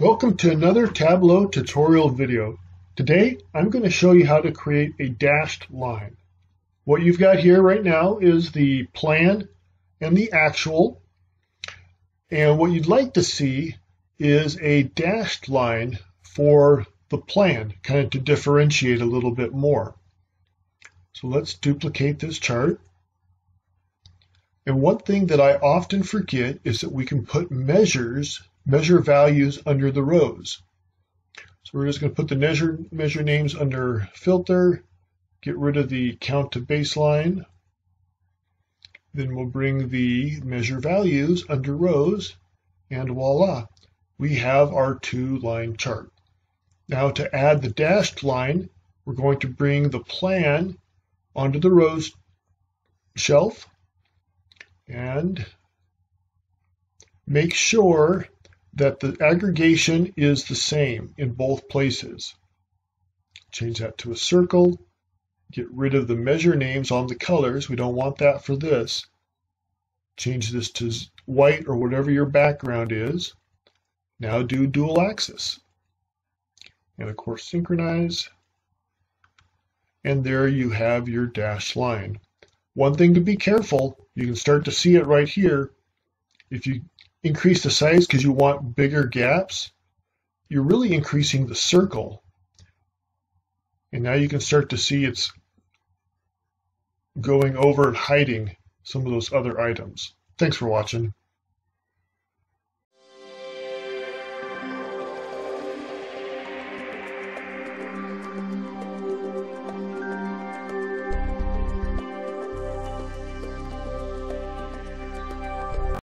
Welcome to another Tableau tutorial video. Today I'm going to show you how to create a dashed line. What you've got here right now is the plan and the actual. And what you'd like to see is a dashed line for the plan, kind of to differentiate a little bit more. So let's duplicate this chart. And one thing that I often forget is that we can put measures measure values under the rows. So we're just going to put the measure, measure names under filter, get rid of the count to baseline. Then we'll bring the measure values under rows and voila, we have our two line chart. Now to add the dashed line, we're going to bring the plan onto the rows shelf and make sure that the aggregation is the same in both places. Change that to a circle. Get rid of the measure names on the colors. We don't want that for this. Change this to white or whatever your background is. Now do dual axis. And of course synchronize. And there you have your dashed line. One thing to be careful, you can start to see it right here. If you increase the size because you want bigger gaps, you're really increasing the circle. And now you can start to see it's going over and hiding some of those other items. Thanks for watching.